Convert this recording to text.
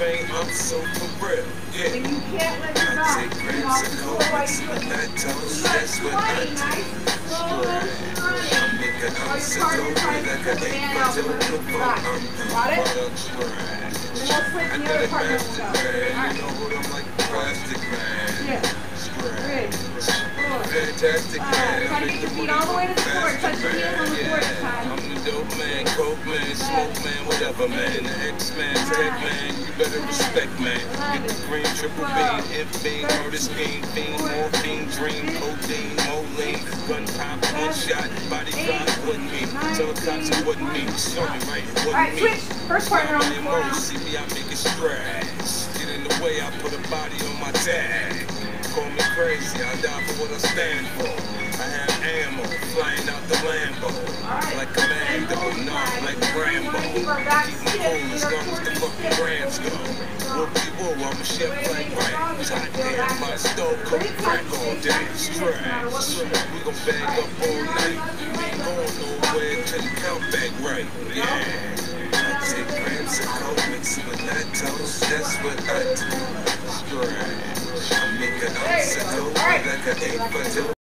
vein, I'm so for real. Yeah. And you can't let your I back. take grams of people coke, like mix you. with that toast. You That's what I do. nice, slow, I honey. make an Or ounce your of partner dope tries like to an put the eight man for out dope with before his back. I'm through. Got it? Products right. And we'll switch I got a master will go. plan, Alright. you know what I'm like, plastic man. Yeah. Straight. Three, four. Fantastic man. try I to get your feet all the way to the floor. Touch your heels on dope man, coke man, smoke man, whatever man. The X-Man, tech man, you better respect man. Get the green, triple beam, F beam, murder scheme, fiend, morphine, dream, codeine, moline, gun pop, one shot, body drop, wasn't me. Tell the cops it wasn't me. Show me right, it Alright, me. switch. First partner on the My floor now. emotions, See me, I make it. Get in the way, I put a body on my tag. Call me crazy, I die for what I stand for. I have ammo, flying out the Lambo. Like Commando, not like Rambo. Keep my cool as long as the fucking grams go. Whoopie woo, I'm a chef like Rams. Hot damn, my stove cook crack all day. Stretch. We gon' bag up all night. We ain't going nowhere till the count back right. Yeah. I take grams of coke, mix it with. That's what I do. Stretch. I make an ounce of dope like an eight dope.